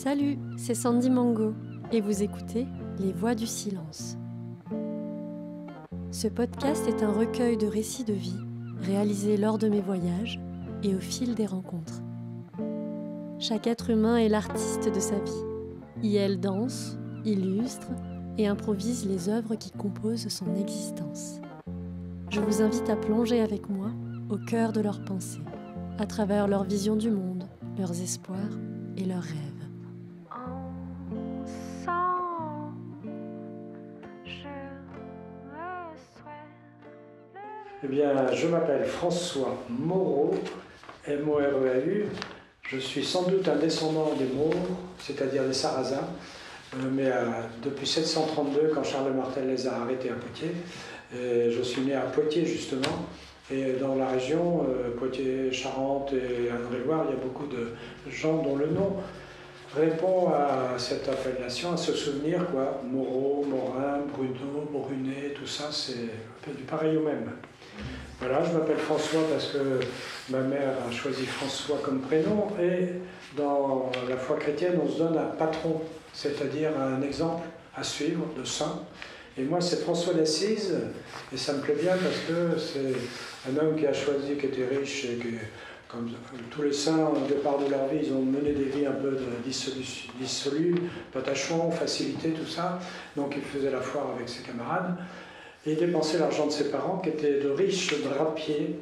Salut, c'est Sandy Mango et vous écoutez Les Voix du silence. Ce podcast est un recueil de récits de vie réalisés lors de mes voyages et au fil des rencontres. Chaque être humain est l'artiste de sa vie. Y elle danse, illustre et improvise les œuvres qui composent son existence. Je vous invite à plonger avec moi au cœur de leurs pensées, à travers leur vision du monde, leurs espoirs et leurs rêves. Eh bien, je m'appelle François Moreau, M-O-R-E-A-U. Je suis sans doute un descendant des Maures, c'est-à-dire des Sarrasins, euh, mais euh, depuis 732, quand Charles Martel les a arrêtés à Poitiers. je suis né à Poitiers, justement, et dans la région, euh, Poitiers, Charente et André-Loire, il y a beaucoup de gens dont le nom répond à cette appellation, à ce souvenir, quoi. Moreau, Morin, Bruno, Brunet, tout ça, c'est du pareil au même. Voilà, je m'appelle François parce que ma mère a choisi François comme prénom et dans la foi chrétienne, on se donne un patron, c'est-à-dire un exemple à suivre de saint. Et moi, c'est François d'Assise, et ça me plaît bien parce que c'est un homme qui a choisi, qui était riche et qui, comme tous les saints, au départ de leur vie, ils ont mené des vies un peu dissolues, patachons, facilité, tout ça. Donc il faisait la foire avec ses camarades et dépensait l'argent de ses parents, qui étaient de riches drapiers,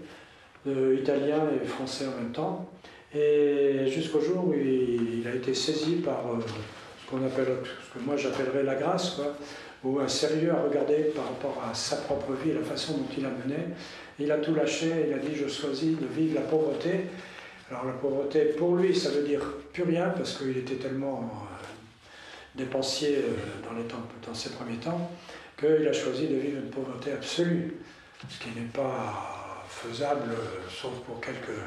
italiens et français en même temps. Et jusqu'au jour où il, a été saisi par euh, ce que moi j'appellerais la grâce, ou un sérieux à regarder par rapport à sa propre vie la façon dont il a mené. Il a tout lâché, il a dit je choisis de vivre la pauvreté. Alors la pauvreté, pour lui, ça veut dire plus rien, parce qu'il était tellement euh, dépensier euh, dans, les dans ses premiers temps qu'il a choisi de vivre une pauvreté absolue, ce qui n'est pas faisable, sauf pour quelques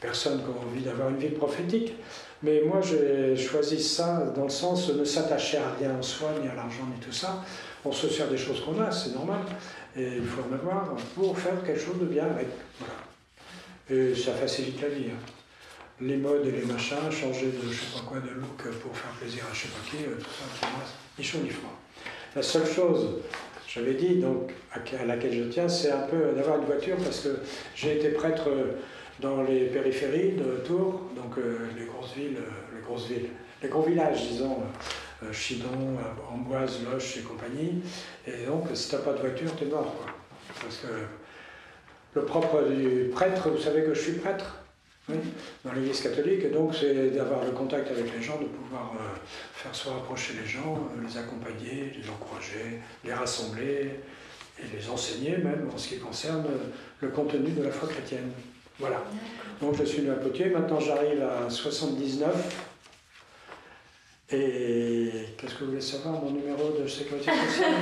personnes qui ont envie d'avoir une vie prophétique. Mais moi, j'ai choisi ça dans le sens de ne s'attacher à rien en soi, ni à l'argent, ni tout ça. On se sert des choses qu'on a, c'est normal, et il faut en avoir pour faire quelque chose de bien avec. Voilà. Et ça facilite la vie. Hein. Les modes et les machins, changer de je sais pas quoi de look pour faire plaisir à je sais pas qui, euh, tout ça, ni chaud ni froid. La seule chose, j'avais dit, donc, à laquelle je tiens, c'est un peu d'avoir une voiture parce que j'ai été prêtre dans les périphéries de Tours, donc euh, les grosses villes, euh, les grosses villes, les gros villages, disons, euh, Chidon, Amboise, Loche et compagnie. Et donc, si tu n'as pas de voiture, tu es mort. Quoi. Parce que le propre du prêtre, vous savez que je suis prêtre dans l'Église catholique, et donc c'est d'avoir le contact avec les gens, de pouvoir euh, faire se rapprocher les gens, euh, les accompagner, les encourager, les rassembler et les enseigner même en ce qui concerne le contenu de la foi chrétienne. Voilà. Donc je suis à Poitiers, maintenant j'arrive à 79. Et qu'est-ce que vous voulez savoir Mon numéro de sécurité sociale?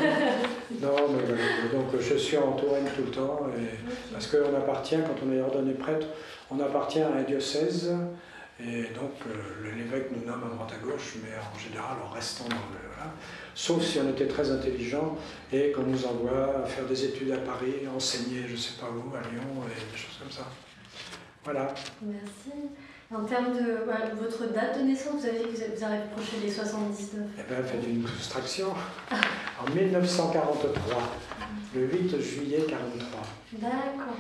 Non, mais donc je suis en Touraine tout le temps, parce qu'on appartient, quand on est ordonné prêtre, on appartient à un diocèse, et donc euh, l'évêque nous nomme à droite à gauche, mais en général en restant dans le. Voilà. Sauf si on était très intelligent et qu'on nous envoie faire des études à Paris, enseigner, je ne sais pas où, à Lyon, et des choses comme ça. Voilà. Merci. En termes de votre date de naissance, vous avez dit que vous avez approché les 79 Eh bien, faites une soustraction. En 1943, le 8 juillet 43. D'accord.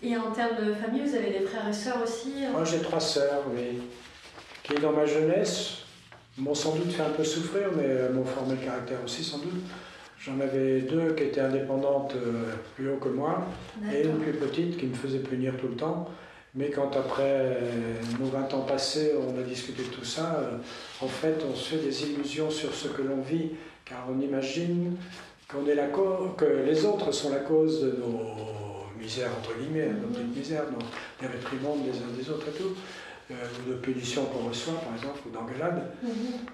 Et en termes de famille, vous avez des frères et sœurs aussi euh Moi, j'ai trois sœurs, oui, qui, dans ma jeunesse, m'ont sans doute fait un peu souffrir, mais m'ont formé le caractère aussi, sans doute. J'en avais deux qui étaient indépendantes euh, plus haut que moi, et une plus petite qui me faisait punir tout le temps. Mais quand après nos 20 ans passés, on a discuté de tout ça, en fait, on se fait des illusions sur ce que l'on vit, car on imagine qu'on est la que les autres sont la cause de nos misère, entre guillemets, nos petites misères, des réprimandes des uns des autres et tout, euh, ou de punitions qu'on reçoit, par exemple, ou d'engueulades. Mhm.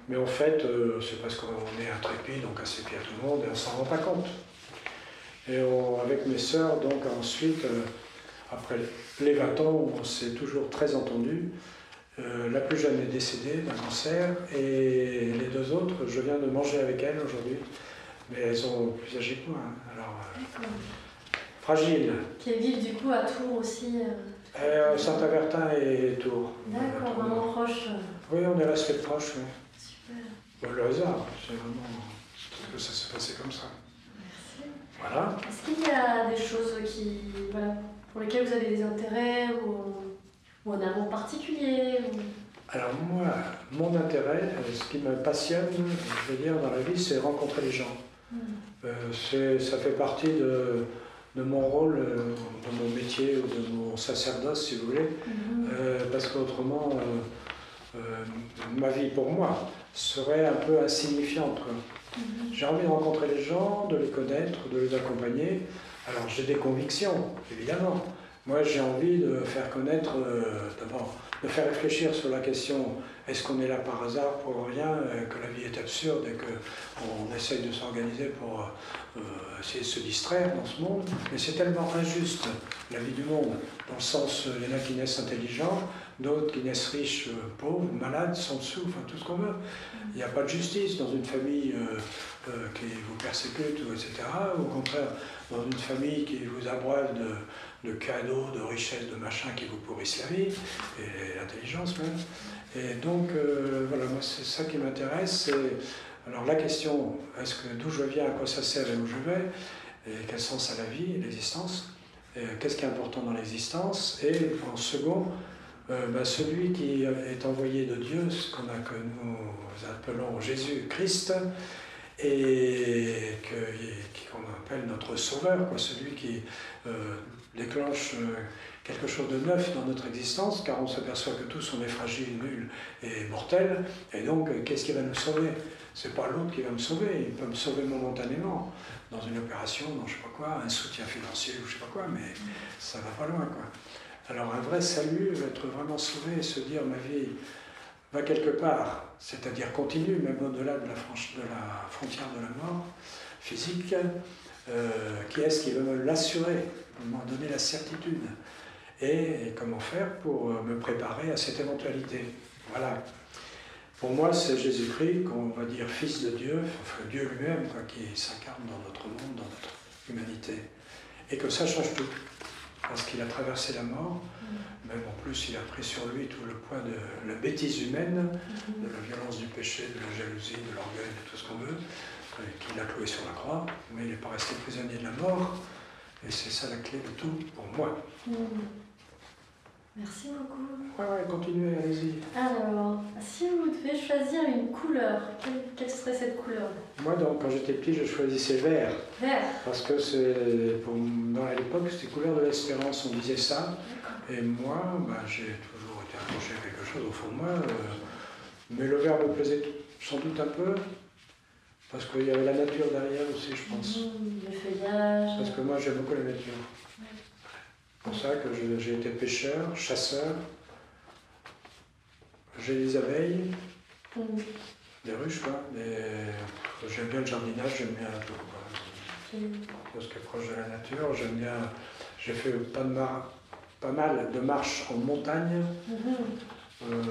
Mais en fait, euh, c'est parce qu'on est intrépide, on casse les pieds à tout le monde et on s'en rend pas compte. Et avec mes sœurs, donc ensuite, euh, après les 20 ans, on s'est toujours très entendu. la plus jeune est décédée d'un cancer et les deux autres, je viens de manger avec elles aujourd'hui, mais elles sont plus âgées que moi. Hein. Alors, fragile. Qui vivent du coup à Tours aussi euh... euh Saint-Avertin et Tours. D'accord, vraiment proche. Oui, on est resté proches. Oui. le hasard, c'est vraiment que ça s'est passé comme ça. Merci. Voilà. Est-ce qu'il y a des choses qui, voilà, pour lesquelles vous avez des intérêts ou, ou un amour particulier ou... Alors moi, mon intérêt, ce qui me passionne, je veux dire, dans la vie, c'est rencontrer les gens. Hmm. Euh, ça fait partie de, de mon rôle, euh, de mon métier ou de mon sacerdoce, si vous voulez, euh, parce qu'autrement, euh, euh, ma vie pour moi serait un peu insignifiante. Mhm. J'ai envie de rencontrer les gens, de les connaître, de les accompagner. Alors j'ai des convictions, évidemment. Moi j'ai envie de faire connaître, euh, d'abord, de faire réfléchir sur la question est-ce qu'on est là par hasard pour rien, euh, que la vie est absurde et qu'on essaye de s'organiser pour euh, essayer de se distraire dans ce monde. Mais c'est tellement injuste la vie du monde, dans le sens, euh, il y en a qui naissent intelligents, d'autres qui naissent riches, euh, pauvres, malades, sans dessous, enfin tout ce qu'on veut. Il n'y a pas de justice dans une famille euh, euh, qui vous persécute, etc. Au contraire, dans une famille qui vous abreuve de, de cadeaux, de richesses, de machins qui vous pourrissent la vie, et l'intelligence même. Et donc, euh, voilà, moi c'est ça qui m'intéresse. Alors la question, est-ce que d'où je viens, à quoi ça sert et où je vais, et quel sens a la vie, l'existence, qu'est-ce qui est important dans l'existence, et en second, euh, ben, celui qui est envoyé de Dieu, ce qu'on a que nous appelons Jésus-Christ, et qu'on appelle notre Sauveur, quoi, celui qui euh, déclenche euh, quelque chose de neuf dans notre existence, car on s'aperçoit que tous on est fragiles, nuls et mortels, et donc euh, qu'est-ce qui va nous sauver? C'est pas l'autre qui va me sauver, il peut me sauver momentanément dans une opération, dans je sais pas quoi, un soutien financier ou je sais pas quoi, mais ça va pas loin quoi. Alors un vrai salut, être vraiment sauvé se dire ma vie va quelque part, c'est-à-dire continue même au-delà de la, frontière de la mort physique, euh, qui est-ce qui veut me l'assurer, m'en donner la certitude et, comment faire pour euh, me préparer à cette éventualité? Voilà. Pour moi, c'est Jésus-Christ, qu'on va dire Fils de Dieu, enfin Dieu lui-même, quoi, qui s'incarne dans notre monde, dans notre humanité. Et que ça change tout. Parce qu'il a traversé la mort, même en plus, il a pris sur lui tout le poids de la bêtise humaine, de la violence du péché, de la jalousie, de l'orgueil, de tout ce qu'on veut, et qu'il a cloué sur la croix, mais il n'est pas resté prisonnier de la mort, et c'est ça la clé de tout pour moi. Mhm. Merci beaucoup. Ouais, ouais, continuez, allez-y. Alors, si vous devez choisir une couleur, quelle, serait cette couleur? Moi, donc, quand j'étais petit, je choisissais vert, Vert. parce que c'est, pour- dans l'époque, c'était couleur de l'espérance, on disait ça, D'accord. et moi, bah, j'ai toujours été accroché à quelque chose au fond de moi, euh, mais le vert me plaisait sans doute un peu, parce qu'il y avait la nature derrière aussi, je pense. Le feuillage. Parce que moi, j'aime beaucoup la nature. C'est pour ça que j'ai été pêcheur, chasseur. J'ai des abeilles, des ruches, quoi. Mais j'aime bien le jardinage, j'aime bien tout. Quoi. Tout ce qui est proche de la nature, j'aime bien. J'ai fait pas, de mar- pas mal de marches en montagne. Mhm. Euh.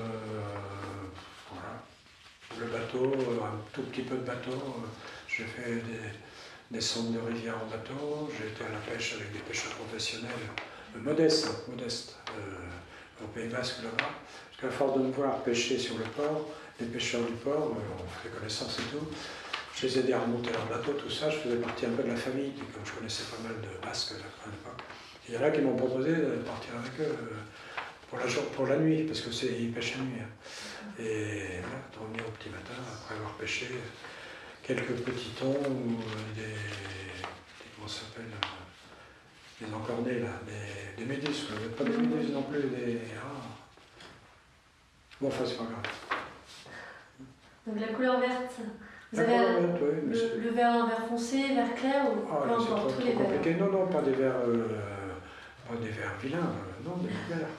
Le bateau, euh, un tout petit peu de bateau. euh, J'ai fait des, des de rivière en bateau. J'ai été à la pêche avec des pêcheurs professionnels, euh, modestes, modestes, au Pays Basque là-bas. Parce qu'à force de me voir pêcher sur le port, les pêcheurs du port, on fait connaissance et tout. Je les aidais à remonter leur bateau, tout ça. Je faisais partie un peu de la famille, comme je connaissais pas mal de Basques à l'époque. Il y en a qui m'ont proposé de partir avec eux. pour la, jour- pour la nuit, parce que c'est ils pêchent la nuit. hein. Et voilà, de revenir au petit matin, après avoir pêché quelques petits thons ou des, des- comment ça s'appelle, euh, des encornés là, des, des méduses, quoi. pas des méduses non plus, des... ah. Bon, enfin, c'est pas grave. Donc la couleur verte. Vous avez couleur un- verte, oui, mais le, le vert, vert foncé, vert clair ou Ah, là, trop, tous trop les verts. Non, non, pas des verres, euh, pas des verres vilains, euh, non, des verres.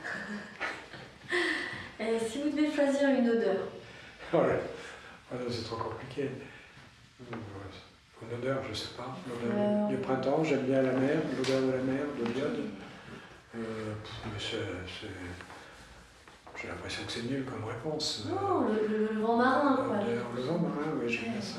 Et si vous devez choisir une odeur, Oh non, c'est trop compliqué. Euh, Une odeur, je sais pas. L'odeur Euh. du printemps, j'aime bien la mer, l'odeur de la mer, de l'iode. Euh, J'ai l'impression que c'est nul comme réponse. oh, le, vent marin quoi. L'odeur, le vent marin, oui, j'aime bien ça.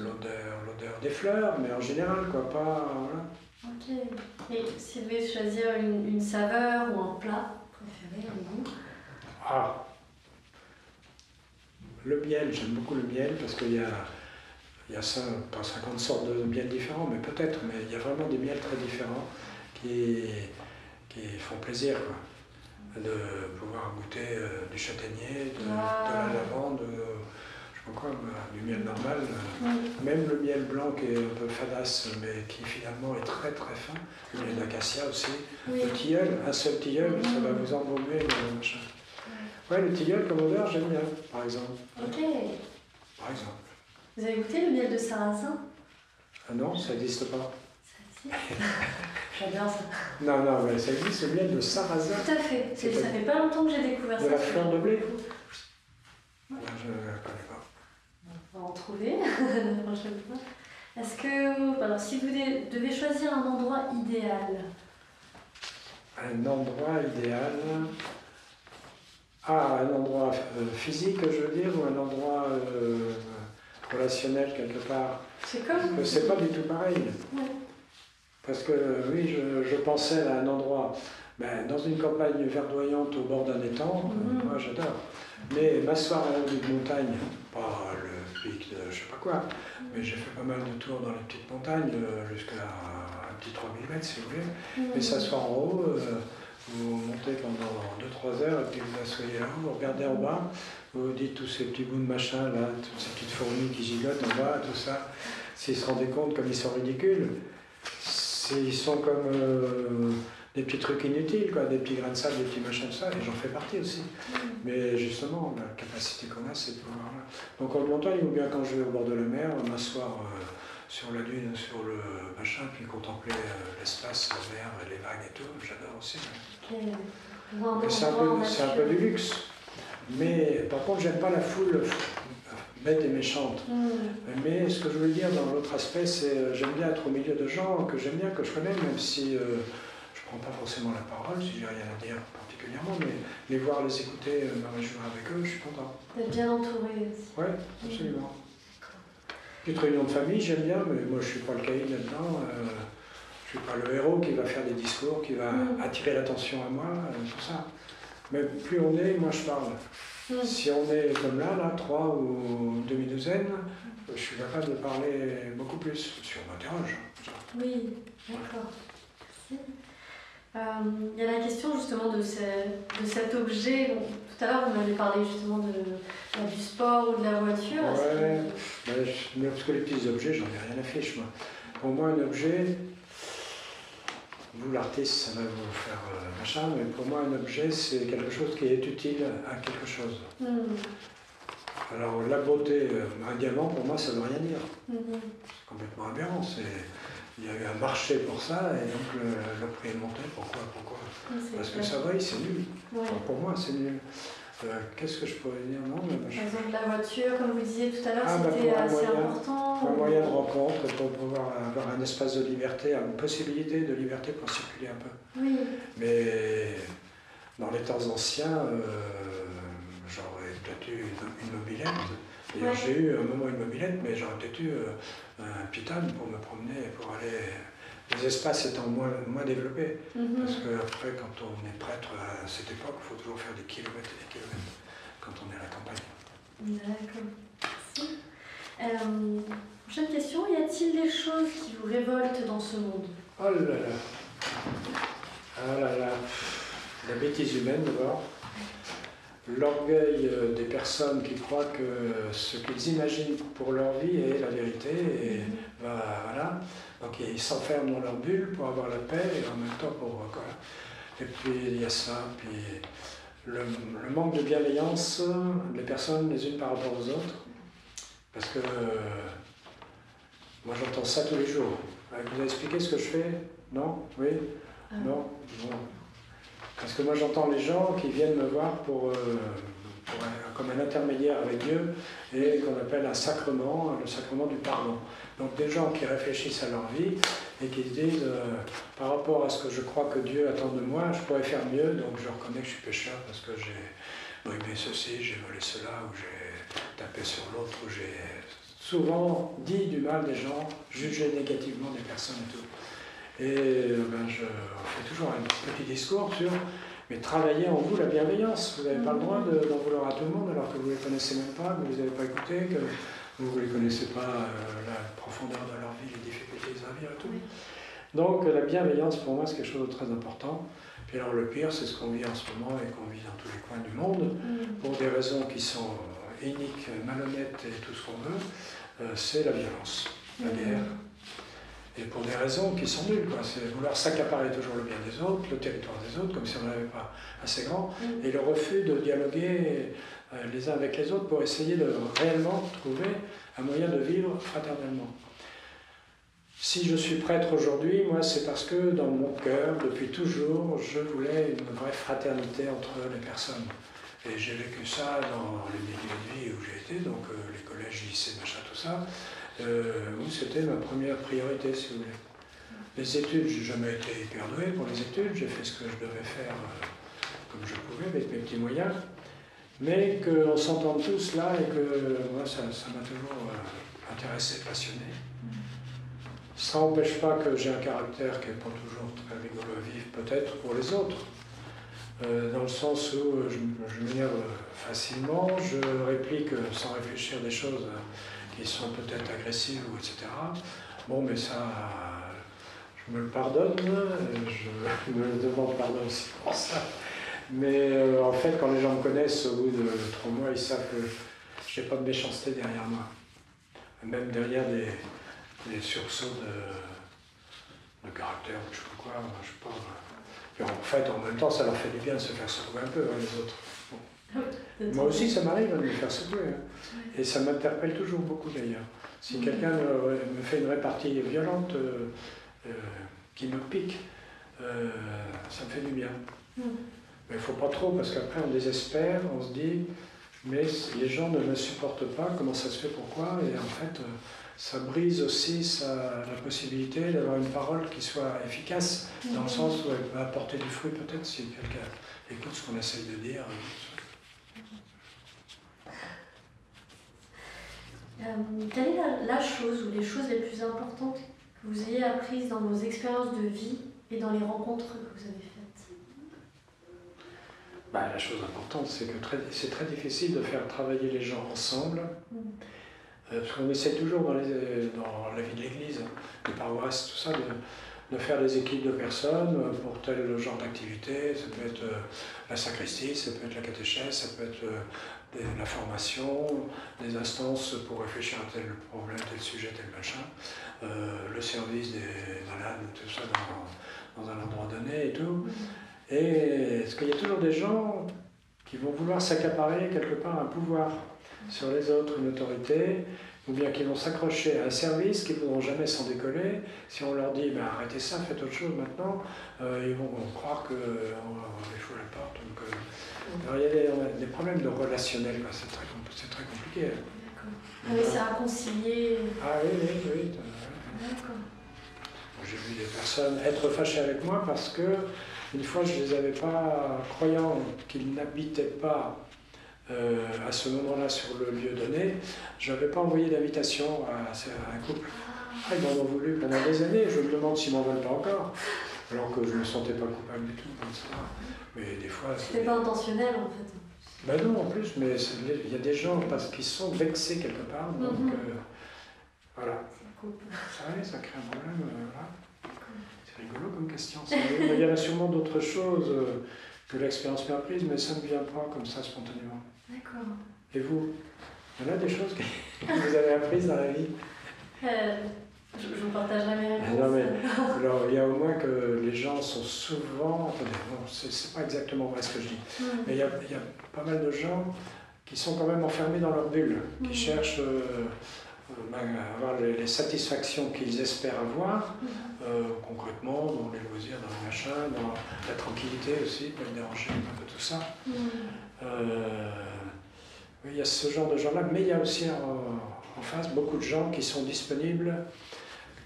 L'odeur, l'odeur des fleurs, mais en général, quoi, pas. Voilà. Ok. Et si vous devez choisir une, une saveur ou un plat préféré, un goût Ah Le miel, j'aime beaucoup le miel parce qu'il y a, il y a pas 50 sortes de miel différents, mais peut-être, mais il y a vraiment des miels très différents qui, qui font plaisir. Quoi de pouvoir goûter euh, du châtaignier, de, la lavande, euh, je sais pas quoi, bah, du miel normal. Euh, même le miel blanc qui est un peu fadasse, mais qui finalement est très très fin. Le miel d'acacia aussi. Le tilleul, un seul tilleul, ça va vous embaumer machin. Ouais, le tilleul comme odeur, j'aime bien, par exemple. Ok. Par exemple. Vous avez goûté le miel de sarrasin? Ah non, ça n'existe pas. J'adore ça. Non, non, mais ça existe le miel de sarrasin. Tout à fait. Ça fait pas longtemps que j'ai découvert de ça. De la fleur de blé Je ne connais pas. On va en trouver la prochaine fois. Est-ce que, alors, si vous devez choisir un endroit idéal? Un endroit idéal Ah, un endroit euh, physique, je veux dire, ou un endroit euh, relationnel quelque part C'est comme. C'est pas du tout pareil. Parce que oui, je, je, pensais à un endroit, ben, dans une campagne verdoyante au bord d'un étang, euh, mhm. moi j'adore. Mais m'asseoir en haut d'une montagne, pas le pic de je sais pas quoi, mais j'ai fait pas mal de tours dans les petites montagnes, euh, jusqu'à un petit 3000 mètres si vous voulez. Mhm. Mais s'asseoir en haut, euh, vous montez pendant 2-3 heures et puis vous asseyez là haut, vous regardez en bas, vous dites tous ces petits bouts de machin là, toutes ces petites fourmis qui gigotent en bas, tout ça. S'ils se rendaient compte comme ils sont ridicules, ils sont comme euh, des petits trucs inutiles, quoi, des petits grains de sable, des petits machins de ça, et j'en fais partie aussi. Mm. Mais justement, la capacité qu'on a, c'est de pouvoir. Donc en montagne, ou bien quand je vais au bord de la mer, m'asseoir euh, sur la dune, sur le machin, puis contempler euh, l'espace, la mer, les vagues et tout, j'adore aussi. C'est un, un, peu du luxe. Mais par contre, j'aime pas la foule bête et méchante. Mm. Mais ce que je veux dire dans l'autre aspect, c'est euh, j'aime bien être au milieu de gens que j'aime bien, que je connais, même si euh, je ne prends pas forcément la parole, si j'ai rien à dire particulièrement, mais les voir, les écouter, euh, me réjouir avec eux, je suis content. D'être bien entouré aussi. Oui, absolument. Petite réunion de famille, j'aime bien, mais moi je ne suis pas le caïd là-dedans. je ne suis pas le héros qui va faire des discours, qui va mm. attirer l'attention à moi, tout ça. Mais plus on est, moins je parle. Mm. Si on est comme là, là, trois ou demi-douzaine, je suis capable de parler beaucoup plus, si on m'interroge. Oui, d'accord. Euh, il y a la question justement de, de cet objet. Tout à l'heure, vous m'avez parlé justement de, du sport ou de la voiture. Ouais, que... parce que les petits objets, j'en ai rien à fiche, moi. Pour moi, un objet, vous, l'artiste, ça va vous faire euh, machin, mais pour moi, un objet, c'est quelque chose qui est utile à quelque chose. Hmm. Alors, la beauté, euh, un diamant, pour moi, ça ne veut rien dire. Hmm. C'est complètement aberrant. Il y a eu un marché pour ça, et donc le, prix est monté. Pourquoi, Pourquoi? Parce que ça va, c'est nul. pour moi, c'est nul. Euh, qu'est-ce que je pourrais dire? Non, mais Par exemple, la voiture, comme vous disiez tout à l'heure, ah, bah, c'était assez important. Un moyen de rencontre pour pouvoir avoir un espace de liberté, une possibilité de liberté pour circuler un peu. Oui. Mais dans les temps anciens, euh, j'aurais peut-être eu une, mobilette. D'ailleurs, j'ai eu un moment une mobilette, mais j'aurais peut-être eu euh, un pitane pour me promener, pour aller les espaces étant moins, moins développés. Mhm. Parce qu'après, quand on est prêtre à cette époque, il faut toujours faire des kilomètres et des kilomètres quand on est à la campagne. D'accord. Euh, prochaine question, y a-t-il des choses qui vous révoltent dans ce monde? Oh là là Ah là là La bêtise humaine d'abord. L'orgueil euh, des personnes qui croient que ce qu'ils imaginent pour leur vie est la vérité. Et bah, voilà. Donc ils s'enferment dans leur bulle pour avoir la paix et en même temps pour. Quoi. Et puis il y a ça, puis le, manque de bienveillance des personnes les unes par rapport aux autres. Parce que moi j'entends ça tous les jours. Vous avez expliqué ce que je fais? Non? Oui? Ah. Non? Parce que moi j'entends les gens qui viennent me voir pour, euh, comme un intermédiaire avec Dieu et qu'on appelle un sacrement, le sacrement du pardon. Donc des gens qui réfléchissent à leur vie et qui se disent, euh, par rapport à ce que je crois que Dieu attend de moi, je pourrais faire mieux, donc je reconnais que je suis pécheur parce que j'ai brimé ceci, j'ai volé cela, ou j'ai tapé sur l'autre, ou j'ai souvent dit du mal des gens, jugé négativement des personnes et tout. Et ben, je fais toujours un petit discours sur Mais travaillez en vous la bienveillance. Vous n'avez pas le droit d'en vouloir à tout le monde alors que vous ne les connaissez même pas, que vous ne les avez pas écoutés, que vous ne les connaissez pas euh, la profondeur de leur vie, les difficultés qu'ils vivre et tout. Donc la bienveillance pour moi c'est quelque chose de très important. Puis alors le pire c'est ce qu'on vit en ce moment et qu'on vit dans tous les coins du monde pour des raisons qui sont uniques, malhonnêtes et tout ce qu'on veut, euh, c'est la violence, la guerre, et pour des raisons qui sont nulles. C'est vouloir s'accaparer toujours le bien des autres, le territoire des autres, comme si on n'avait pas assez grand, mm. et le refus de dialoguer euh, les uns avec les autres pour essayer de réellement trouver un moyen de vivre fraternellement. Si je suis prêtre aujourd'hui, moi, c'est parce que dans mon cœur, depuis toujours, je voulais une vraie fraternité entre les personnes. Et j'ai vécu ça dans les milieux de vie où j'ai été, donc euh, les collèges, lycées, machin, tout ça. Euh, c'était ma première priorité, si vous voulez. Les études, j'ai jamais été hyper doué pour les études, j'ai fait ce que je devais faire euh, comme je pouvais avec mes petits moyens, mais qu'on s'entende tous là et que moi ça m'a toujours euh, intéressé, passionné. Ça n'empêche pas que j'ai un caractère qui n'est pas toujours très rigolo à vivre, peut-être pour les autres. dans le sens où je, je m'énerve facilement, je réplique sans réfléchir des choses qui sont peut-être agressives, etc. Bon, mais ça, je me le pardonne, je me demande pardon aussi pour ça. Mais euh, en fait, quand les gens me connaissent au bout de trois mois, ils savent que je n'ai pas de méchanceté derrière moi. Même derrière des, des sursauts de, de, caractère ou je sais pas quoi, je sais pas. en fait, en même temps, ça leur fait du bien de se faire secouer un peu, hein, les autres. Moi aussi, ça m'arrive de me faire secouer. Hein. Et ça m'interpelle toujours beaucoup d'ailleurs. Si mm. quelqu'un me, fait une répartie violente euh, euh, qui me pique, euh, ça me fait du bien. Mm. Mais il ne faut pas trop, parce qu'après on désespère, on se dit, mais les gens ne me supportent pas, comment ça se fait, pourquoi? Et en fait, ça brise aussi la possibilité d'avoir une parole qui soit efficace, dans le mm. sens où elle va apporter du fruit peut-être si quelqu'un écoute ce qu'on essaye de dire. Quelle est la, chose ou les choses les plus importantes que vous ayez apprises dans vos expériences de vie et dans les rencontres que vous avez faites? Bah, La chose importante, c'est que c'est très difficile de faire travailler les gens ensemble. Mm. Euh, parce qu'on essaie toujours dans, les, dans, la vie de l'Église, les paroisses, tout ça, de, de faire des équipes de personnes euh, pour tel genre d'activité. Ça peut être euh, la sacristie, ça peut être la catéchèse, ça peut être euh, la formation, des instances pour réfléchir à tel problème, tel sujet, tel machin, le service des malades, tout ça dans, dans, un endroit donné et tout. Mm-hmm. Et est-ce qu'il y a toujours des gens qui vont vouloir s'accaparer quelque part un pouvoir sur les autres, une autorité, ou bien qui vont s'accrocher à un service, qui ne pourront jamais s'en décoller. Si on leur dit ben, arrêtez ça, faites autre chose maintenant, euh, ils vont, croire qu'on les fout la porte. Donc, euh, il y a des, problèmes de relationnel, c'est très, très, compliqué. D'accord. Ah c'est à concilier. Ah oui, oui, oui. D'accord. J'ai vu des personnes être fâchées avec moi parce que, une fois, je ne les avais pas, croyant qu'ils n'habitaient pas euh, à ce moment-là sur le lieu donné, je n'avais pas envoyé d'invitation à, un couple. Ah, ils m'en ont voulu pendant des années, je me demande s'ils m'en veulent pas encore, alors que je ne me sentais pas coupable du tout. Mais des fois. C'était pas intentionnel en fait. Ben non, en plus, mais il y a des gens parce qu'ils sont vexés quelque part, donc mhm. euh, voilà. Ça, ça crée un problème. Euh, C'est rigolo comme question. Il y a sûrement d'autres choses que l'expérience m'a apprise, mais ça ne vient pas comme ça spontanément. D'accord. Et vous Il y en a des choses que vous avez apprises dans la vie euh, Je ne partage jamais les ah Non, mais alors, il y a au moins que les gens sont souvent. Attendez, bon, c'est pas exactement vrai ce que je dis, mais il y, a, il y, a, pas mal de gens qui sont quand même enfermés dans leur bulle, qui cherchent. Euh, avoir les, satisfactions qu'ils espèrent avoir, hmm. euh, concrètement, dans les loisirs, dans le machin, dans la tranquillité aussi, pas déranger un peu tout ça. Euh, il y a ce genre de gens-là, mais il y a aussi en, face beaucoup de gens qui sont disponibles,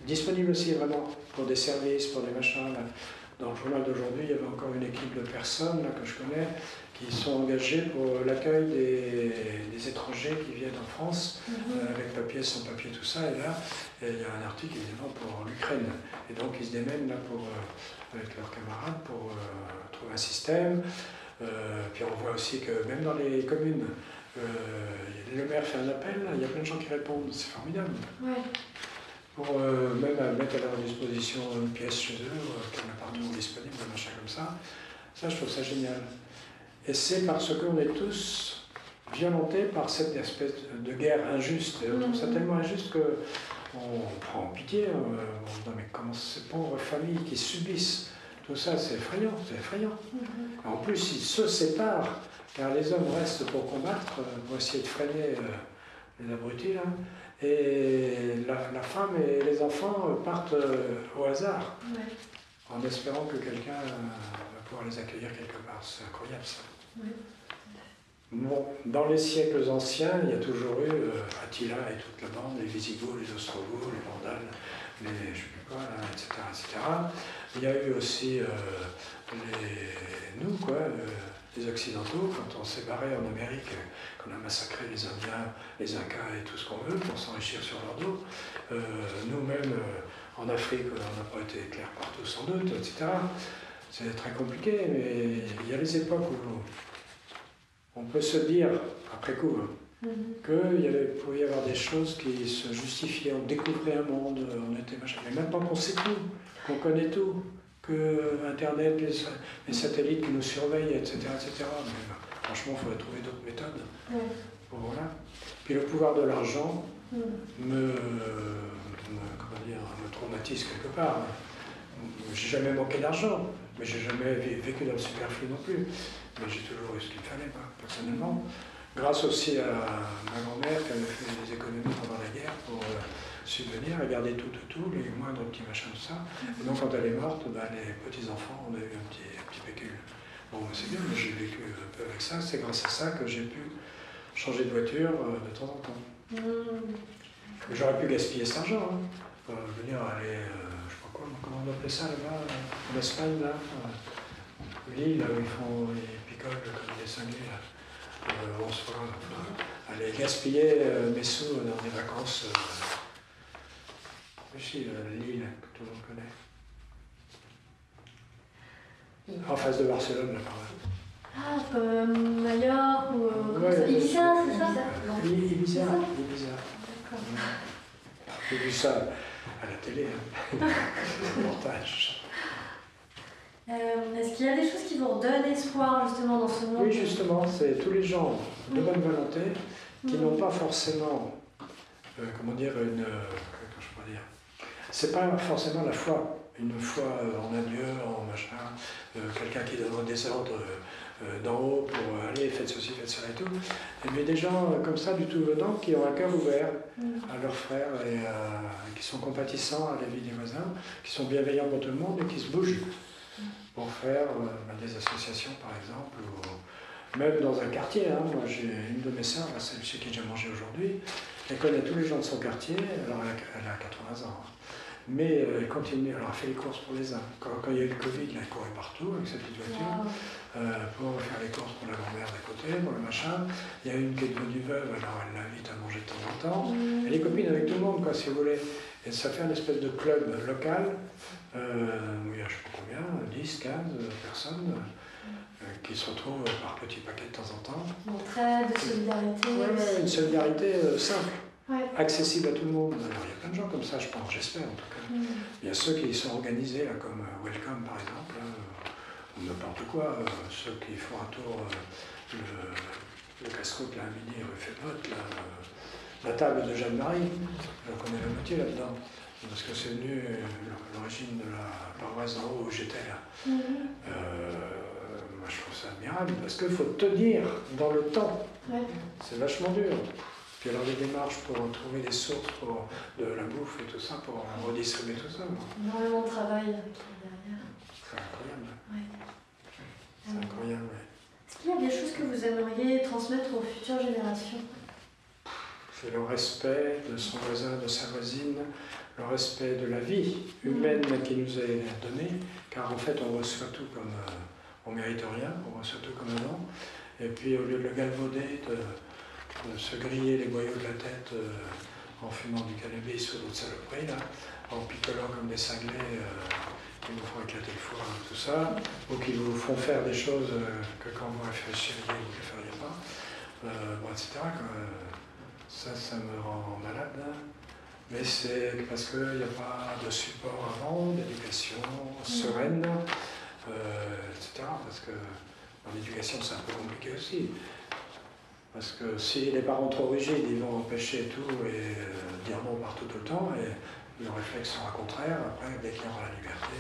disponibles aussi vraiment pour des services, pour des machins. dans le journal d'aujourd'hui, il y avait encore une équipe de personnes là, que je connais qui sont engagées pour l'accueil des, étrangers qui viennent en France, mhm. euh, avec papier, sans papier, tout ça. Et là, il y a un article évidemment pour l'Ukraine. Et donc ils se démènent là pour, euh, avec leurs camarades pour euh, trouver un système. puis on voit aussi que même dans les communes, le maire fait un appel, il y a plein de gens qui répondent, c'est formidable. Pour même mettre à leur disposition une pièce chez eux, qu'un appartement disponible, un machin comme ça. Ça, je trouve ça génial. Et c'est parce qu'on est tous violentés par cette espèce de guerre injuste. Et on trouve ça mhm. tellement injuste qu'on prend pitié. Hein. On dit, mais comment ces pauvres familles qui subissent tout ça, c'est effrayant, c'est effrayant. Mhm. En plus, ils se séparent, car les hommes restent pour combattre, pour essayer de freiner euh, les abrutis, là. Et la, femme et les enfants partent euh, au hasard, en espérant que quelqu'un euh, va pouvoir les accueillir quelque part. C'est incroyable ça. Bon, dans les siècles anciens, il y a toujours eu euh, Attila et toute la bande, les Visigoths, les Ostrogoths, les Vandales, les je sais plus quoi, etc., etc. Il y a eu aussi euh, nous, quoi, euh, les Occidentaux, quand on s'est barré en Amérique, qu'on a massacré les Indiens, les Incas et tout ce qu'on veut pour s'enrichir sur leur dos. Nous-mêmes, en Afrique, on n'a pas été clair partout sans doute, etc. C'est très compliqué, mais il y a les époques où on peut se dire, après coup, hein, mhm. qu'il pouvait y avoir des choses qui se justifiaient. On découvrait un monde, on était machin. Mais maintenant qu'on sait tout, qu'on connaît tout, que Internet, les, satellites qui nous surveillent, etc. etc. Mais, franchement, il faudrait trouver d'autres méthodes. voilà. Puis le pouvoir de l'argent mhm. me, me traumatise quelque part. J'ai jamais manqué d'argent. Mais j'ai jamais vécu dans le superflu non plus. Mais j'ai toujours eu ce qu'il fallait, personnellement. Grâce aussi à ma grand-mère qui avait fait des économies pendant la guerre pour euh, subvenir, elle gardait tout, tout, tout, les moindres petits machins, tout ça. Et donc quand elle est morte, bah, les petits-enfants, on a eu un petit, un petit pécule. Bon, c'est bien, mais j'ai vécu un peu avec ça. C'est grâce à ça que j'ai pu changer de voiture euh, de temps en temps. Mmh. J'aurais pu gaspiller cet argent. Hein. Euh, venir aller comment on appelle ça là-bas, en Espagne, là, l'île là où ils font, ils picolent comme des cinglés, là. Euh, on se voit, aller gaspiller euh, mes sous dans des vacances. Euh, ici, l'île que tout le monde connaît. En face de Barcelone, là, par là. Ah, Mallorca ou ouais, Ibiza, c'est ça? Ibiza, Ibiza. D'accord. J'ai vu ça à la télé, hein. euh, Est-ce qu'il y a des choses qui vous redonnent espoir justement dans ce monde Oui, justement, c'est tous les gens de bonne volonté qui n'ont pas forcément, euh, comment dire, une. Euh, comment je pourrais dire C'est pas forcément la foi, une foi en un Dieu, en machin, quelqu'un qui donne des ordres euh, d'en haut pour aller, faites ceci, faites cela et tout. Mais des gens euh, comme ça, du tout venant, qui ont un cœur ouvert mm. à leurs frères et qui sont compatissants à la vie des voisins, qui sont bienveillants pour tout le monde et qui se bougent mm. pour faire euh, des associations, par exemple, ou même dans un quartier. Hein. Moi, j'ai une de mes sœurs, celle qui a déjà mangé aujourd'hui, elle connaît tous les gens de son quartier, alors elle a, 80 ans. Hein. Mais euh, elle continue, alors elle fait les courses pour les uns. Quand, il y a eu le Covid, elle courait partout avec sa petite voiture euh, pour faire les courses pour la grand-mère d'à côté, pour le machin. Il y a une qui est devenue veuve, alors elle l'invite à manger de temps en temps. Elle est copine avec tout le monde, quoi, si vous voulez. Et ça fait une espèce de club local euh, où il y a je ne sais pas combien, 10, 15 personnes. qui se retrouvent par petits paquets de temps en temps. Une de solidarité. Oui, une solidarité simple accessible à tout le monde. Alors, il y a plein de gens comme ça, je pense, j'espère en tout cas. Mm. Il y a ceux qui sont organisés, comme euh, Welcome par exemple, ou n'importe quoi, euh, ceux qui font un tour, euh, le, le casse-côte là à midi, rue Fépote, la table de Jeanne-Marie, je connais la moitié là-dedans, parce que c'est venu l'origine de la paroisse d'en haut où j'étais là. Mm. moi je trouve ça admirable, parce qu'il faut tenir dans le temps. C'est vachement dur. Puis alors les démarches pour trouver des sources pour de la bouffe et tout ça, pour redistribuer tout ça. Énormément de travail derrière. C'est incroyable. C'est incroyable, Est-ce qu'il y a des choses que vous aimeriez transmettre aux futures générations? C'est le respect de son voisin, de sa voisine, le respect de la vie humaine qui nous est donnée, car en fait on reçoit tout comme euh, on mérite rien, on reçoit tout comme un don. Et puis au lieu de le galvauder, de, se griller les boyaux de la tête euh, en fumant du cannabis ou d'autres saloperies, là, en picolant comme des cinglés qui vous font éclater le foie, tout ça, ou qui vous font faire des choses que quand vous réfléchiriez, vous ne le feriez pas, bon, etc. Ça, ça me rend malade. Mais c'est parce qu'il n'y a pas de support avant, d'éducation sereine, euh, etc. Parce que dans l'éducation, c'est un peu compliqué aussi. Parce que si les parents trop rigides, ils vont empêcher tout et euh, dire non partout tout le temps, le réflexe sera contraire. Après, dès qu'il y aura la liberté,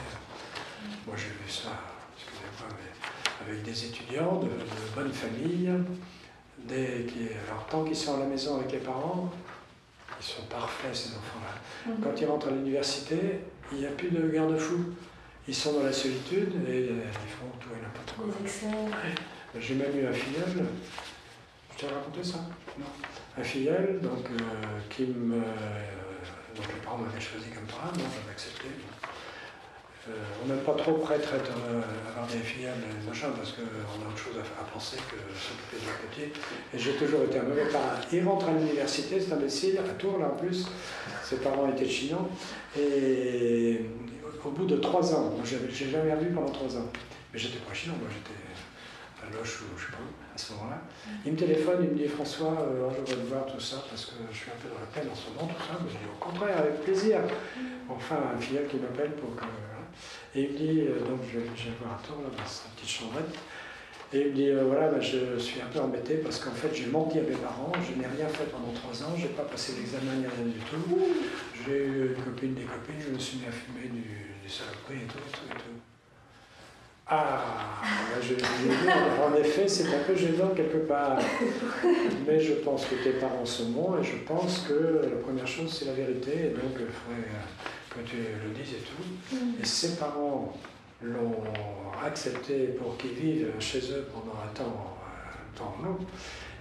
moi j'ai vu ça, excusez-moi, mais avec des étudiants de, de bonnes familles, des, qui, alors tant qu'ils sont à la maison avec les parents, ils sont parfaits ces enfants-là. Mhm. Quand ils rentrent à l'université, il n'y a plus de garde-fous. Ils sont dans la solitude et euh, ils font tout et n'importe quoi. J'ai même eu un filleul, je t'ai raconté ça? Non. Un filleul donc, euh, qui me. Euh, donc les parents m'avaient choisi comme parent, donc j'avais accepté. Euh, on n'aime pas trop prêtre être, euh, avoir des filiales machin parce qu'on a autre chose à, penser que s'occuper de la côté. Et j'ai toujours été un mauvais parent. Il rentre à l'université, c'est imbécile, à Tours là en plus. Ses parents étaient chinos. Et au bout de trois ans, moi j'ai jamais revu pendant trois ans. Mais j'étais pas chinois, moi j'étais à Loche ou je sais pas où, à ce moment-là. Il me téléphone, il me dit François, euh, je voudrais te voir tout ça parce que je suis un peu dans la peine en ce moment, tout ça. Mais je dis au contraire, avec plaisir. Enfin, un filleul qui m'appelle pour que et il me dit, euh, donc je, vais un tour là, dans sa petite chambrette, et il me dit, euh, voilà, ben, je suis un peu embêté parce qu'en fait j'ai menti à mes parents, je n'ai rien fait pendant trois ans, je n'ai pas passé l'examen ni rien du tout. J'ai eu une copine, des copines, je me suis mis à fumer du, du saloperie et tout, et tout, et tout. Ah, ben, je, en effet, c'est un peu gênant quelque part. Mais je pense que tes parents sont bons et je pense que la première chose, c'est la vérité. Et donc, il faudrait que tu le dises et tout. Mm. Et ses parents l'ont accepté pour qu'ils vivent chez eux pendant un temps, un temps long.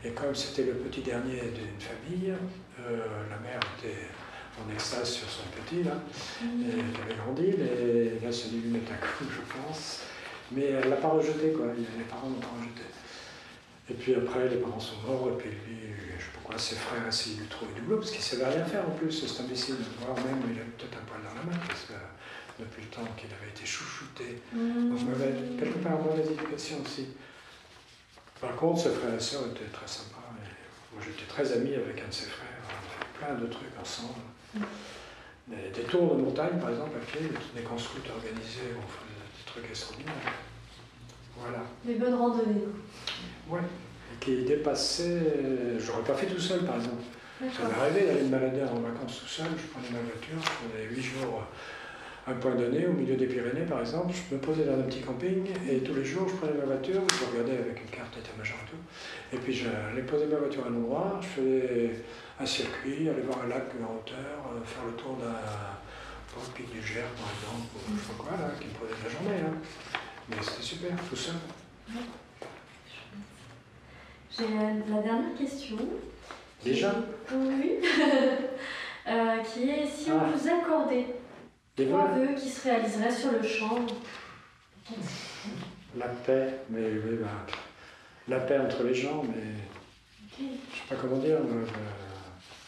Et comme c'était le petit dernier d'une famille, euh, la mère était en extase sur son petit, là, mm. et elle avait grandi, mais là, du mettre à coup, je pense. Mais elle ne l'a pas rejeté, quoi. Les parents ne l'ont pas rejeté. Et puis après, les parents sont morts, et puis lui, je sais pas quoi, ses frères, essayent de lui trouver du boulot, parce qu'il ne savait rien faire en plus, cet imbécile. Voire même, il a peut-être un poil dans la main, parce que depuis le temps qu'il avait été chouchouté, mmh. donc quelque part mauvaise éducation aussi. Par contre, ses frères et sœurs étaient très sympas. moi, j'étais très ami avec un de ses frères. On a fait plein de trucs ensemble. Mmh. Des, tours de montagne, par exemple, à pied, des camps scouts organisés, on faisait Voilà. Des bonnes randonnées. Ouais, qui dépassait. J'aurais pas fait tout seul, par exemple. Ça m'est arrivé d'aller me balader en vacances tout seul. Je prenais ma voiture, je faisais 8 jours à un point donné, au milieu des Pyrénées par exemple. Je me posais dans un petit camping et tous les jours je prenais ma voiture, je regardais avec une carte d'état-major et tout. Et puis j'allais poser ma voiture à un endroit, je faisais un circuit, aller voir un lac en hauteur, euh, faire le tour d'un pic du Gers par exemple, ou je sais pas quoi, là, qui me prenait la journée. Hein. Mais c'était super, tout seul. J'ai la dernière question. Déjà? Oui. euh, qui est si on ah. vous accordait trois vœux qui se réaliseraient sur le champ La paix, mais oui, bah, la paix entre les gens, mais je ne sais pas comment dire.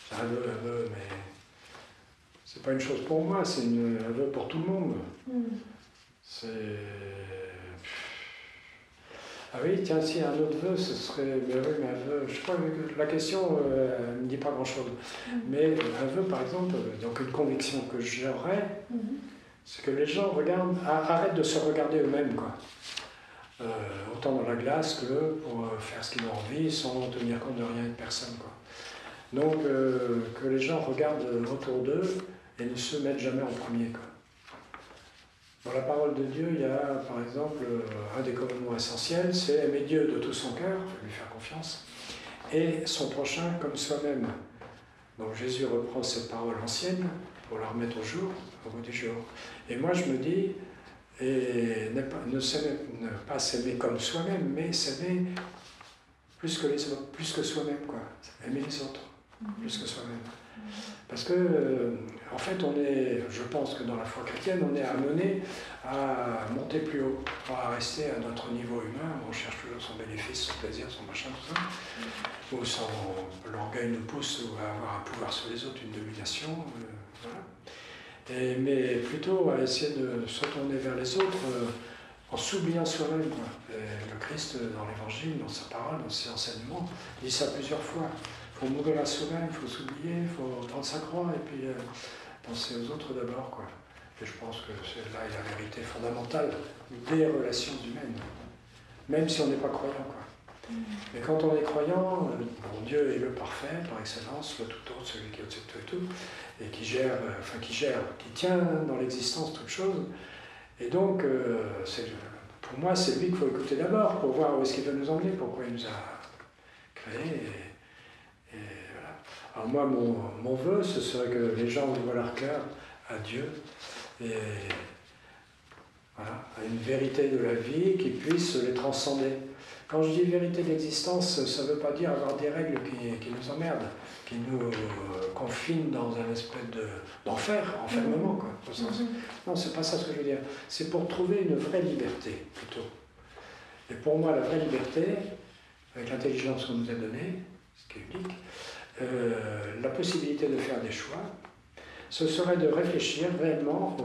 C'est un vœu, un vœu, mais c'est pas une chose pour moi, c'est un vœu pour tout le monde. Hmm. C'est ah oui, tiens, si un autre vœu, ce serait. Mais oui, mais un vœu. Je crois que la question euh, ne me dit pas grand-chose. Mm-hmm. Mais un vœu, par exemple, donc une conviction que j'aurais, mm-hmm. c'est que les gens regardent, arrêtent de se regarder eux-mêmes, quoi. Euh, autant dans la glace que pour euh, faire ce qu'ils ont envie sans tenir compte de rien et de personne, quoi. Donc, que les gens regardent autour d'eux et ne se mettent jamais en premier, quoi. Dans la parole de Dieu, il y a par exemple un des commandements essentiels, c'est aimer Dieu de tout son cœur, lui faire confiance, et son prochain comme soi-même. Donc Jésus reprend cette parole ancienne pour la remettre au jour, au bout du jour. Et moi je me dis, et ne pas, ne, pas s'aimer comme soi-même, mais s'aimer plus que les autres, plus que soi-même, quoi. Aimer les autres. plus que soi-même. Parce que, euh, en fait, on est, je pense que dans la foi chrétienne, on est amené à monter plus haut, pas à rester à notre niveau humain, on cherche toujours son bénéfice, son plaisir, son machin, tout ça, ou l'orgueil nous pousse à avoir un pouvoir sur les autres, une domination, euh, voilà. Mais plutôt à essayer de se tourner vers les autres euh, en s'oubliant soi-même. Le Christ, dans l'Évangile, dans sa parole, dans ses enseignements, dit ça plusieurs fois. Il faut mourir à soi-même, il faut s'oublier, il faut prendre sa croix et puis euh, penser aux autres d'abord. Quoi. Et je pense que c'est là la vérité fondamentale des relations humaines, même si on n'est pas croyant. Quoi. Mais quand on est croyant, euh, bon, Dieu est le parfait par excellence, le tout autre, celui qui est au-dessus de tout et tout, et qui gère, euh, enfin qui gère, qui tient dans l'existence toute chose. Et donc, pour moi, c'est lui qu'il faut écouter d'abord pour voir où est-ce qu'il veut nous emmener, pourquoi il nous a créés. Alors moi, mon, mon vœu, ce serait que les gens ouvrent leur cœur à Dieu et voilà, à une vérité de la vie qui puisse les transcender. Quand je dis vérité d'existence, ça ne veut pas dire avoir des règles qui, nous emmerdent, qui nous euh, confinent dans un espèce d'enfer, enfermement. Quoi, mm-hmm. Non, c'est pas ça ce que je veux dire. C'est pour trouver une vraie liberté, plutôt. Et pour moi, la vraie liberté, avec l'intelligence qu'on nous a donnée, ce qui est unique, euh, possibilité de faire des choix, ce serait de réfléchir réellement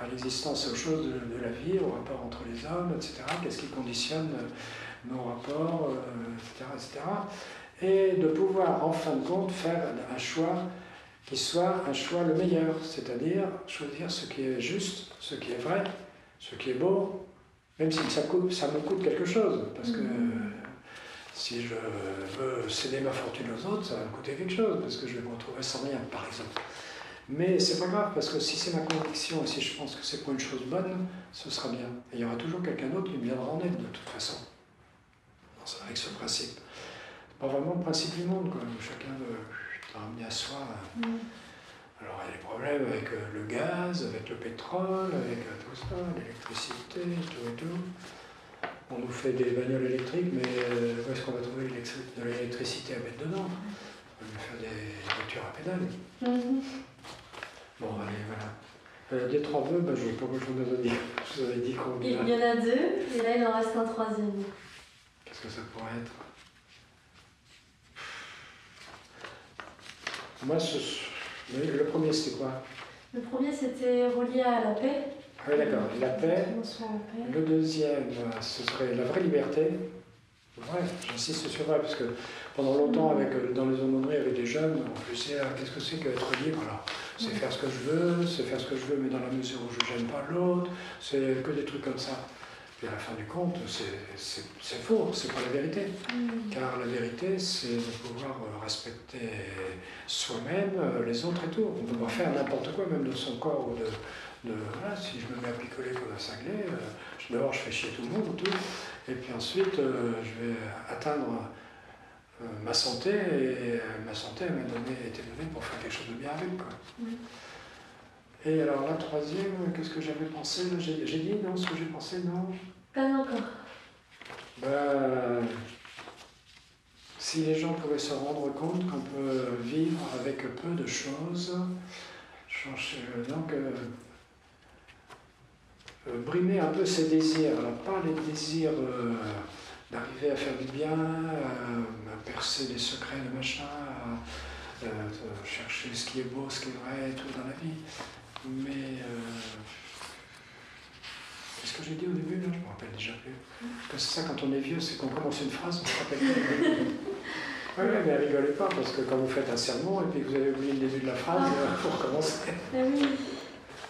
à l'existence, aux choses de, la vie, au rapport entre les hommes, etc. Qu'est-ce qui conditionne nos rapports, etc., euh, etc. Et de pouvoir, en fin de compte, faire un choix qui soit un choix le meilleur, c'est-à-dire choisir ce qui est juste, ce qui est vrai, ce qui est beau, même si ça, coûte, ça me coûte quelque chose, parce que mm-hmm. Si je veux céder ma fortune aux autres, ça va me coûter quelque chose, parce que je vais me retrouver sans rien, par exemple. Mais c'est pas grave, parce que si c'est ma conviction, et si je pense que c'est pour une chose bonne, ce sera bien. Et il y aura toujours quelqu'un d'autre qui me viendra en aide, de toute façon. Avec ce principe. C'est pas vraiment le principe du monde, quoi. Chacun veut ramener à soi. Mm. Alors il y a des problèmes avec euh, le gaz, avec le pétrole, avec euh, tout ça, l'électricité, tout et tout on nous fait des bagnoles électriques, mais euh, où est-ce qu'on va trouver de l'électricité à mettre dedans? On va faire des voitures à pédales. Mhm. Bon, allez, voilà. Euh, des trois vœux, ben, je ne sais pas quoi je vous dire. Je vous avais dit combien Il y en a deux, et là il en reste un troisième. Qu'est-ce que ça pourrait être? Moi, le premier, c'était quoi? Le premier, c'était relié à la paix. Oui, d'accord. La paix. Le deuxième, ce serait la vraie liberté. Ouais, j'insiste sur vrai, parce que pendant longtemps, avec, euh, dans les aumôneries avec des jeunes, on sait ah, qu'est-ce que c'est qu'être libre? Alors C'est faire ce que je veux, c'est faire ce que je veux, mais dans la mesure où je ne gêne pas l'autre, c'est que des trucs comme ça. Et à la fin du compte, c'est faux, c'est pas la vérité. Mm. Car la vérité, c'est de pouvoir euh, respecter soi-même, euh, les autres et tout. On peut pas faire n'importe quoi, même de son corps ou de, si je me mets à picoler comme un cinglé, euh, d'abord je fais chier tout le monde, tout, et puis ensuite euh, je vais atteindre euh, ma santé, et ma santé m'a donné, été donnée pour faire quelque chose de bien avec. Quoi. Et alors la troisième, qu'est-ce que j'avais pensé? J'ai dit non, ce que j'ai pensé, non? Pas encore. Ben, si les gens pouvaient se rendre compte qu'on peut vivre avec peu de choses, donc euh, brimer un peu ses désirs. Alors, pas les désirs euh, d'arriver à faire du bien, à, percer des secrets de machin, à, chercher ce qui est beau, ce qui est vrai tout dans la vie. Mais. Qu'est-ce que j'ai dit au début là? Je me rappelle déjà plus. c'est ça, quand on est vieux, c'est qu'on commence une phrase, on se rappelle plus. Oui, mais rigolez pas, parce que quand vous faites un sermon et puis que vous avez oublié le début de la phrase, il faut recommencer. Ah oui.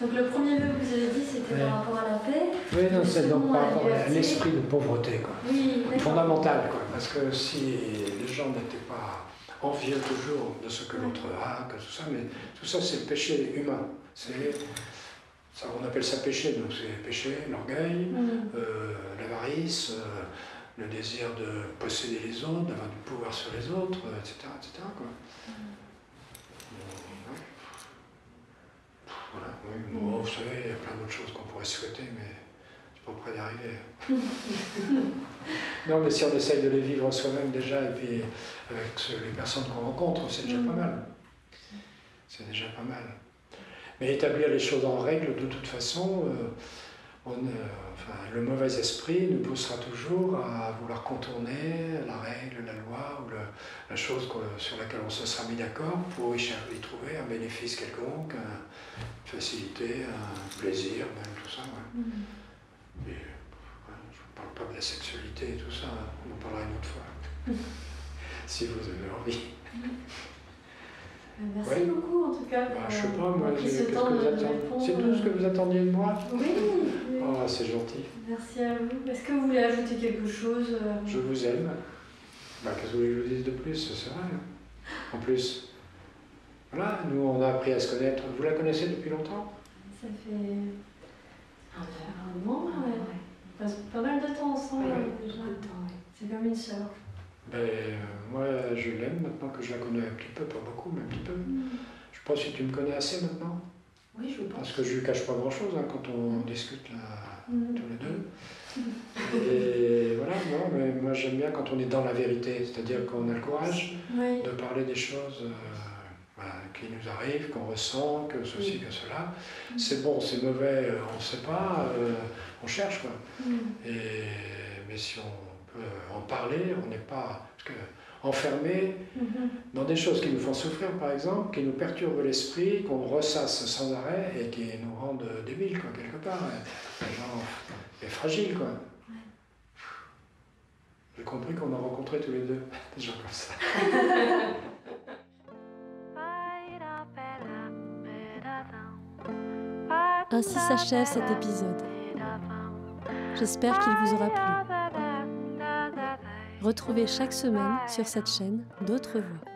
Donc le premier mot que vous avez dit, c'était par rapport à la paix. Oui, non, c'est donc par rapport à l'esprit de pauvreté, quoi. Oui, Fondamental, quoi. Parce que si les gens n'étaient pas envieux toujours de ce que l'autre a, que tout ça, mais tout ça, c'est le péché humain. C'est ça, on appelle ça péché, donc c'est péché, l'orgueil, euh, l'avarice, euh, le désir de posséder les autres, d'avoir du pouvoir sur les autres, etc. etc. Quoi. Voilà, oui. vous savez, il y a plein d'autres choses qu'on pourrait souhaiter, mais pas près d'y arriver. non, mais si on essaye de les vivre soi-même déjà, et puis avec les personnes qu'on rencontre, c'est déjà pas mal. C'est déjà pas mal. Mais établir les choses en règle, de toute façon, euh, on, enfin, le mauvais esprit nous poussera toujours à vouloir contourner la règle, la loi, ou la chose sur laquelle on se sera mis d'accord pour y, trouver un bénéfice quelconque, une facilité, un plaisir, même tout ça. Mm. je ne parle pas de la sexualité et tout ça, on en parlera une autre fois, si vous avez envie. Merci beaucoup en tout cas. Bah, je sais pas, moi, qu'est-ce que vous attendez C'est tout ce que vous attendiez de moi? Oui. Oh, c'est gentil. Merci à vous. Est-ce que vous voulez ajouter quelque chose euh, Je vous aime. Bah, qu'est-ce que vous voulez que je vous dise de plus? C'est vrai. En plus, voilà, nous on a appris à se connaître. Vous la connaissez depuis longtemps? Ça fait un moment, ouais. On passe pas mal de temps ensemble déjà. C'est comme une sœur. Ben, moi, je l'aime maintenant que je la connais un petit peu, pas beaucoup, mais un petit peu. Mm. Je pense que tu me connais assez maintenant. Oui, je pense. Parce que je lui cache pas grand-chose hein, quand on discute là, mm. tous les deux. Et voilà, non, mais moi j'aime bien quand on est dans la vérité, c'est-à-dire qu'on a le courage de parler des choses euh, qui nous arrivent, qu'on ressent, que ceci, que cela. Mm. C'est bon, c'est mauvais, euh, on ne sait pas, on cherche quoi. Et, mais si on euh, en parler, on n'est pas enfermé mhm. dans des choses qui nous font souffrir, par exemple, qui nous perturbent l'esprit, qu'on ressasse sans arrêt et qui nous rendent débiles, quoi, quelque part, et, fragiles, quoi. J'ai compris qu'on a rencontré tous les deux des gens comme ça. Ainsi s'achève cet épisode. J'espère qu'il vous aura plu. Retrouvez chaque semaine sur cette chaîne d'autres voix.